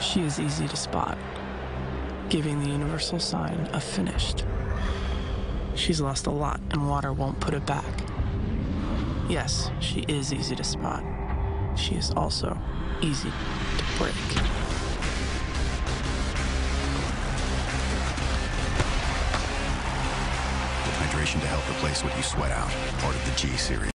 She is easy to spot, giving the universal sign of finished. She's lost a lot, and water won't put it back. Yes, she is easy to spot. She is also easy to break. Hydration to help replace what you sweat out. Part of the G series.